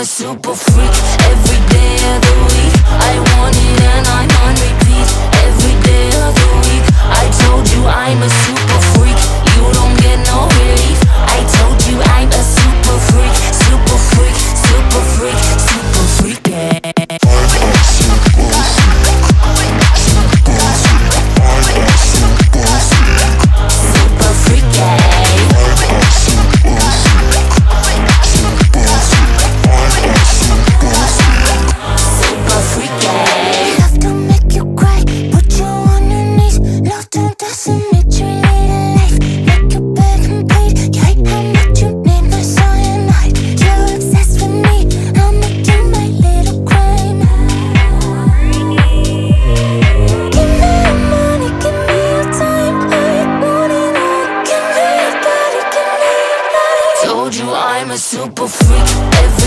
A super freak. Every day of the week I want it and I'm on told you I'm a super freak. Every